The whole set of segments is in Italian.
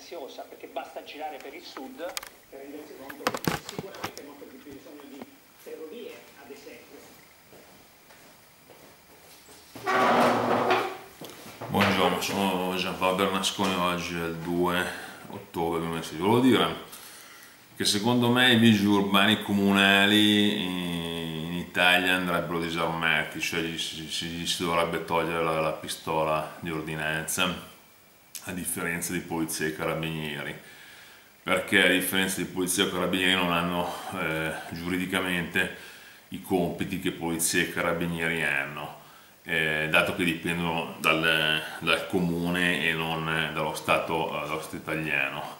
fantasiosa, perché basta girare per il sud per rendersi conto che sicuramente molto più bisogno di ferrovie, ad esempio. Buongiorno, sono Giampaolo Bernasconi, oggi è il 2 ottobre 2016. Volevo dire che secondo me i vigili urbani comunali in Italia andrebbero disarmati, cioè gli, si, si dovrebbe togliere la, la pistola di ordinanza a differenza di polizia e carabinieri perché a differenza di polizia e carabinieri non hanno eh, giuridicamente i compiti che polizia e carabinieri hanno eh, dato che dipendono dal, dal comune e non dallo Stato, dallo Stato italiano.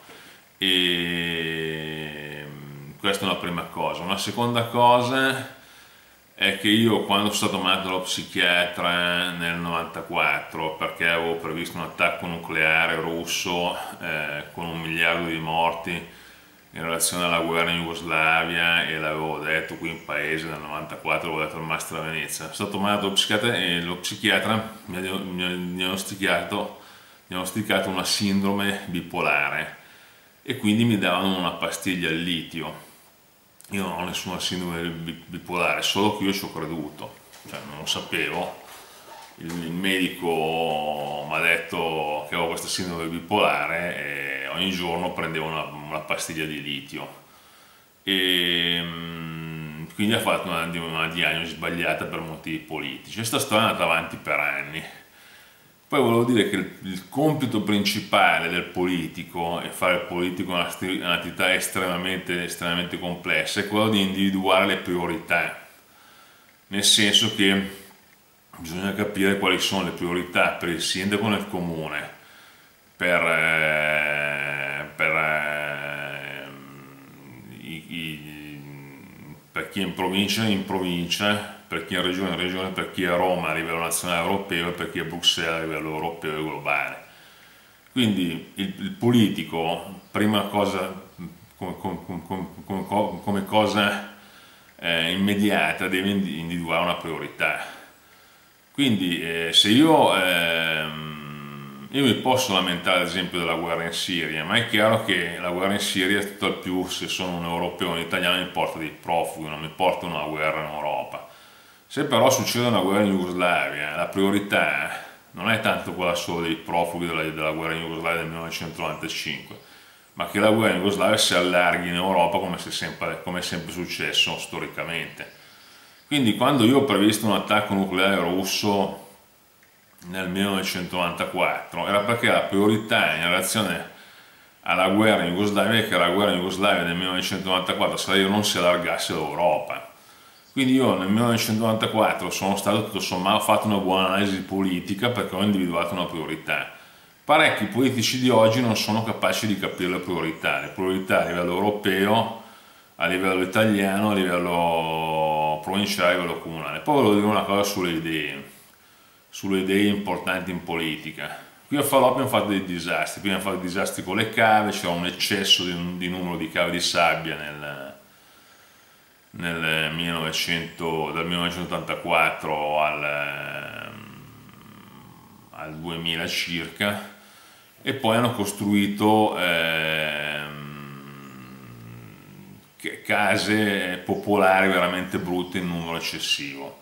E mm, questa è una prima cosa. Una seconda cosa è che io quando sono stato mandato dallo psichiatra nel 94 perché avevo previsto un attacco nucleare russo eh, con un miliardo di morti in relazione alla guerra in Jugoslavia e l'avevo detto qui in paese nel 94, l'avevo detto al Master a Venezia. Sono stato mandato dallo psichiatra e lo psichiatra mi ha diagnosticato, diagnosticato una sindrome bipolare e quindi mi davano una pastiglia al litio io non ho nessuna sindrome bipolare, solo che io ci ho creduto, cioè non lo sapevo. Il, il medico mi ha detto che avevo questa sindrome bipolare e ogni giorno prendevo una, una pastiglia di litio. E, mm, quindi ha fatto una, una diagnosi sbagliata per motivi politici. Questa storia è andata avanti per anni poi volevo dire che il, compito principale del politico, e fare il politico è un'attività estremamente, estremamente complessa, è quello di individuare le priorità, nel senso che bisogna capire quali sono le priorità per il sindaco nel comune, per, eh, per, eh, i, i, per chi è in provincia in provincia per chi è in regione in regione, per chi è a Roma a livello nazionale europeo e per chi è a Bruxelles a livello europeo e globale. Quindi il, il politico, prima cosa, come, come, come, come cosa eh, immediata, deve individuare una priorità. Quindi eh, se io, eh, io mi posso lamentare ad esempio della guerra in Siria, ma è chiaro che la guerra in Siria, tutto al più, se sono un europeo o un italiano, mi porta dei profughi, non mi porta una guerra in Europa se però succede una guerra in Jugoslavia, la priorità non è tanto quella solo dei profughi della, della guerra in Jugoslavia del 1995, ma che la guerra in Jugoslavia si allarghi in Europa come, sempre, come è sempre successo storicamente. Quindi quando io ho previsto un attacco nucleare russo nel 1994 era perché la priorità in relazione alla guerra in Jugoslavia è che la guerra in Jugoslavia del 1994 se non si allargasse l'Europa quindi io nel 1994 sono stato tutto sommato, ho fatto una buona analisi politica perché ho individuato una priorità. Parecchi politici di oggi non sono capaci di capire le priorità, le priorità a livello europeo, a livello italiano, a livello provinciale, a livello comunale. Poi volevo dire una cosa sulle idee, sulle idee importanti in politica. Qui a Falò abbiamo fatto dei disastri, prima abbiamo fatto dei disastri con le cave, c'era un eccesso di, di numero di cave di sabbia nel, nel 1900, dal 1984 al, al 2000 circa e poi hanno costruito eh, case popolari veramente brutte in numero eccessivo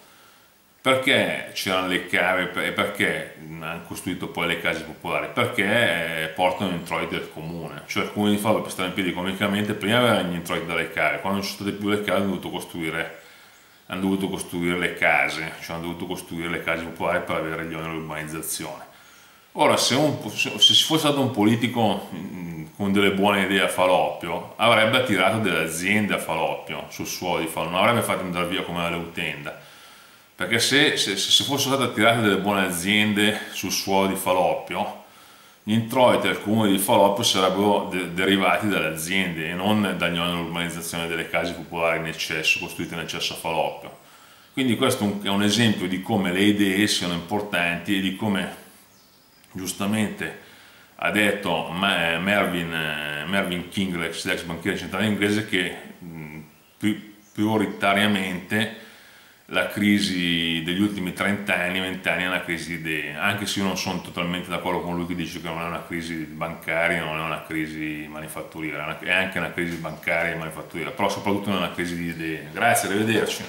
perché c'erano le cave e perché hanno costruito poi le case popolari? Perché eh, portano introiti del comune, cioè il comune di Fabio per stare in piedi economicamente prima aveva gli introiti dalle cave, quando non ci sono state più le cave hanno dovuto costruire, hanno dovuto costruire le case, cioè hanno dovuto costruire le case popolari per avere gli oneri di urbanizzazione. Ora, se, un, se ci fosse stato un politico mm, con delle buone idee a Faloppio, avrebbe attirato delle aziende a Faloppio sul suolo di Faloppio, non avrebbe fatto andare via come la Leutenda perché se, se, se fossero state attirate delle buone aziende sul suolo di Faloppio, gli introiti al comune di Faloppio sarebbero de derivati dalle aziende e non dagli oneri urbanizzazione delle case popolari in eccesso, costruite in eccesso a Faloppio. Quindi questo è un esempio di come le idee siano importanti e di come giustamente ha detto Mervyn, Mervyn King, l'ex banchiere centrale inglese, che prioritariamente la crisi degli ultimi 30 anni, 20 anni è una crisi idee, anche se io non sono totalmente d'accordo con lui che dice che non è una crisi bancaria, non è una crisi manifatturiera, è anche una crisi bancaria e manifatturiera, però soprattutto è una crisi di idee. Grazie, arrivederci.